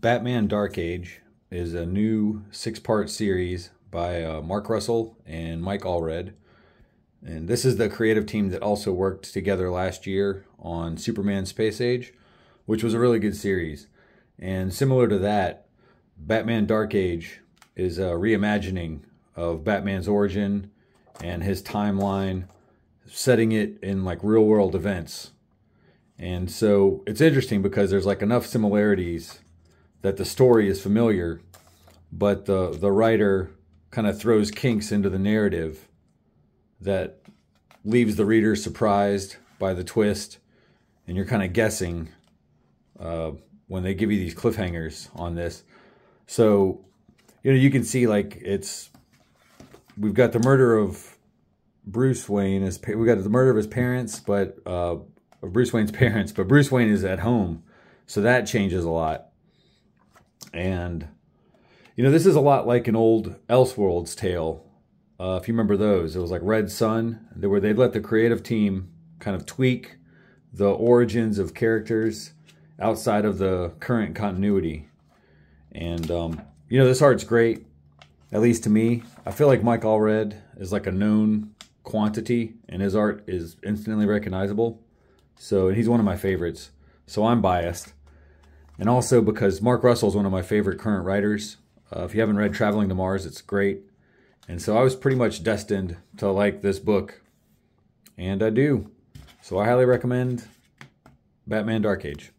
Batman Dark Age is a new six part series by uh, Mark Russell and Mike Allred. And this is the creative team that also worked together last year on Superman Space Age, which was a really good series. And similar to that, Batman Dark Age is a reimagining of Batman's origin and his timeline, setting it in like real world events. And so it's interesting because there's like enough similarities that the story is familiar, but the the writer kind of throws kinks into the narrative that leaves the reader surprised by the twist, and you're kind of guessing uh, when they give you these cliffhangers on this. So, you know, you can see like it's we've got the murder of Bruce Wayne. His we got the murder of his parents, but uh, Bruce Wayne's parents, but Bruce Wayne is at home, so that changes a lot. And, you know, this is a lot like an old Elseworlds tale. Uh, if you remember those, it was like Red Son, where they'd let the creative team kind of tweak the origins of characters outside of the current continuity. And, um, you know, this art's great, at least to me. I feel like Mike Allred is like a known quantity, and his art is instantly recognizable. So, and he's one of my favorites. So I'm biased and also because Mark Russell is one of my favorite current writers. Uh, if you haven't read Traveling to Mars, it's great. And so I was pretty much destined to like this book, and I do. So I highly recommend Batman Dark Age.